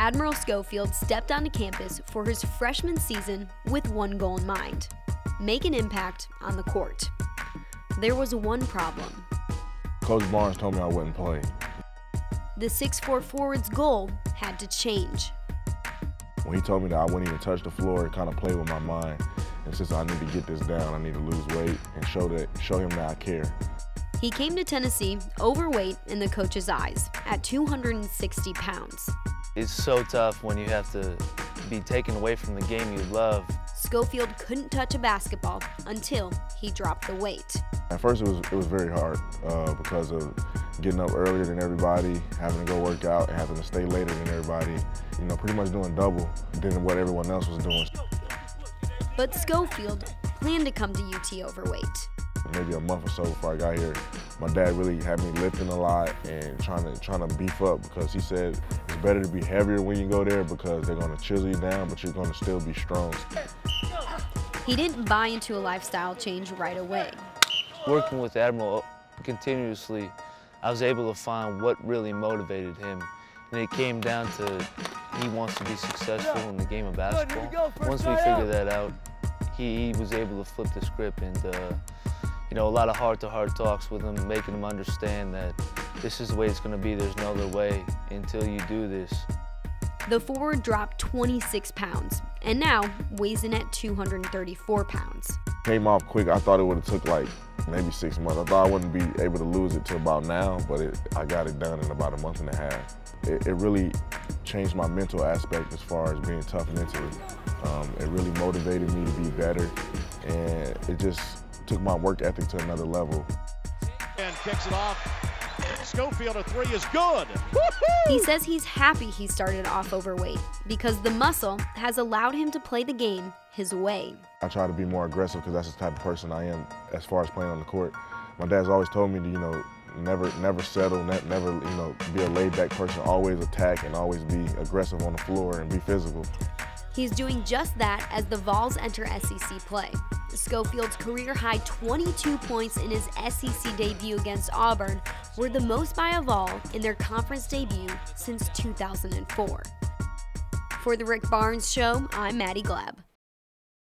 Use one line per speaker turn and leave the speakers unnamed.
Admiral Schofield stepped onto campus for his freshman season with one goal in mind make an impact on the court. There was one problem.
Coach Barnes told me I wouldn't play.
The 6'4 forward's goal had to change.
When he told me that I wouldn't even touch the floor, it kind of played with my mind. And since I need to get this down, I need to lose weight and show that show him that I care.
He came to Tennessee overweight in the coach's eyes at 260 pounds.
It's so tough when you have to be taken away from the game you love.
Schofield couldn't touch a basketball until he dropped the weight.
At first, it was it was very hard uh, because of getting up earlier than everybody, having to go work out, and having to stay later than everybody. You know, pretty much doing double than what everyone else was doing.
But Schofield planned to come to UT overweight.
Maybe a month or so before I got here, my dad really had me lifting a lot and trying to trying to beef up because he said it's better to be heavier when you go there because they're going to chisel you down, but you're going to still be strong.
He didn't buy into a lifestyle change right away.
Working with Admiral continuously, I was able to find what really motivated him. And it came down to he wants to be successful in the game of basketball. Once we figured that out, he, he was able to flip the script and, uh, you know, a lot of heart-to-heart -heart talks with them, making them understand that this is the way it's going to be. There's no other way until you do this.
The forward dropped 26 pounds and now weighs in at 234 pounds.
Came off quick. I thought it would have took like maybe six months. I thought I wouldn't be able to lose it till about now, but it, I got it done in about a month and a half. It, it really changed my mental aspect as far as being tough mentally. Um, it really motivated me to be better, and it just took my work ethic to another level.
And kicks it off. Schofield, a three is good.
He says he's happy he started off overweight because the muscle has allowed him to play the game his way.
I try to be more aggressive because that's the type of person I am as far as playing on the court. My dad's always told me to, you know, never never settle, ne never, you know, be a laid back person, always attack and always be aggressive on the floor and be physical.
He's doing just that as the Vols enter SEC play. Schofield's career high 22 points in his SEC debut against Auburn were the most by a Vol in their conference debut since 2004. For the Rick Barnes Show, I'm Maddie Glab.